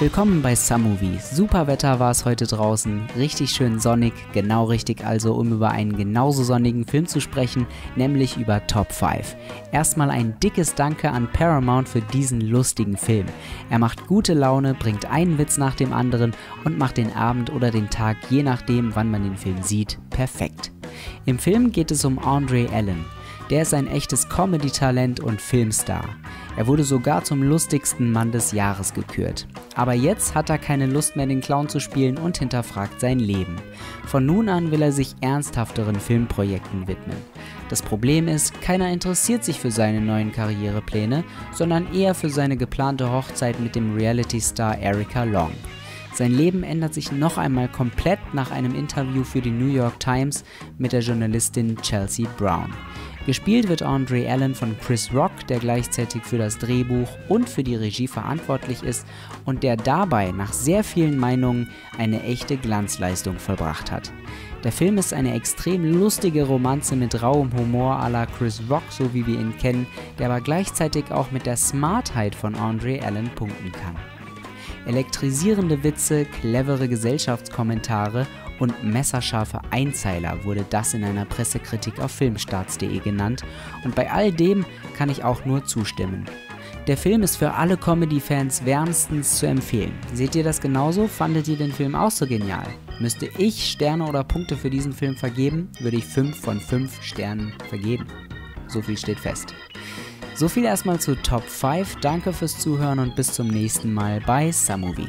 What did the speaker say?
Willkommen bei Summovie. Super Wetter war es heute draußen, richtig schön sonnig, genau richtig also, um über einen genauso sonnigen Film zu sprechen, nämlich über Top 5. Erstmal ein dickes Danke an Paramount für diesen lustigen Film. Er macht gute Laune, bringt einen Witz nach dem anderen und macht den Abend oder den Tag, je nachdem, wann man den Film sieht, perfekt. Im Film geht es um Andre Allen. Der ist ein echtes Comedy-Talent und Filmstar. Er wurde sogar zum lustigsten Mann des Jahres gekürt. Aber jetzt hat er keine Lust mehr, den Clown zu spielen und hinterfragt sein Leben. Von nun an will er sich ernsthafteren Filmprojekten widmen. Das Problem ist, keiner interessiert sich für seine neuen Karrierepläne, sondern eher für seine geplante Hochzeit mit dem Reality-Star Erika Long. Sein Leben ändert sich noch einmal komplett nach einem Interview für die New York Times mit der Journalistin Chelsea Brown. Gespielt wird Andre Allen von Chris Rock, der gleichzeitig für das Drehbuch und für die Regie verantwortlich ist und der dabei nach sehr vielen Meinungen eine echte Glanzleistung vollbracht hat. Der Film ist eine extrem lustige Romanze mit rauem Humor à la Chris Rock, so wie wir ihn kennen, der aber gleichzeitig auch mit der Smartheit von Andre Allen punkten kann. Elektrisierende Witze, clevere Gesellschaftskommentare und messerscharfe Einzeiler wurde das in einer Pressekritik auf filmstarts.de genannt und bei all dem kann ich auch nur zustimmen. Der Film ist für alle Comedy-Fans wärmstens zu empfehlen. Seht ihr das genauso? Fandet ihr den Film auch so genial? Müsste ich Sterne oder Punkte für diesen Film vergeben, würde ich 5 von 5 Sternen vergeben. So viel steht fest. So viel erstmal zu Top 5. Danke fürs Zuhören und bis zum nächsten Mal bei Samovie.